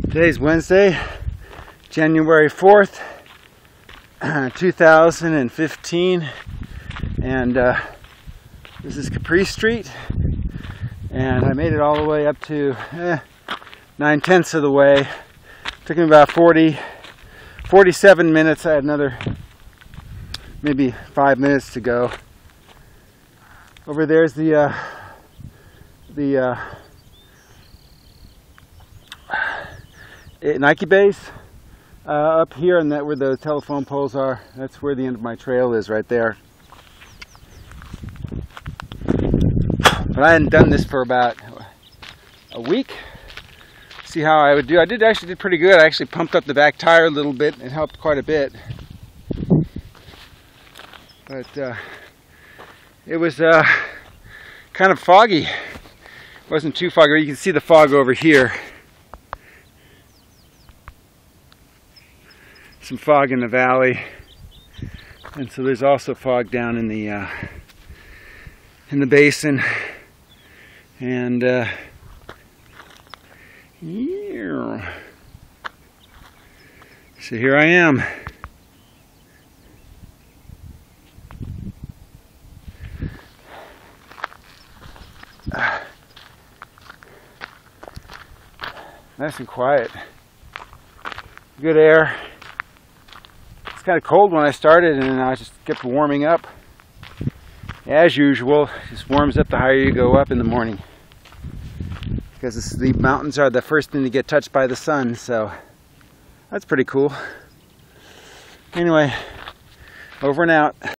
Today's Wednesday, January 4th, 2015, and uh, this is Capri Street, and I made it all the way up to eh, nine tenths of the way. Took me about 40, 47 minutes. I had another maybe five minutes to go. Over there's the uh, the uh, Nike base uh, up here, and that where the telephone poles are. That's where the end of my trail is, right there. But I hadn't done this for about a week. See how I would do. I did actually did pretty good. I actually pumped up the back tire a little bit. It helped quite a bit. But uh, it was uh, kind of foggy. It wasn't too foggy. You can see the fog over here. Some fog in the valley. And so there's also fog down in the uh, in the basin. And uh, yeah. So here I am. Nice and quiet. Good air. Kind of cold when I started and I just kept warming up. As usual, just warms up the higher you go up in the morning. Because the mountains are the first thing to get touched by the sun, so that's pretty cool. Anyway, over and out.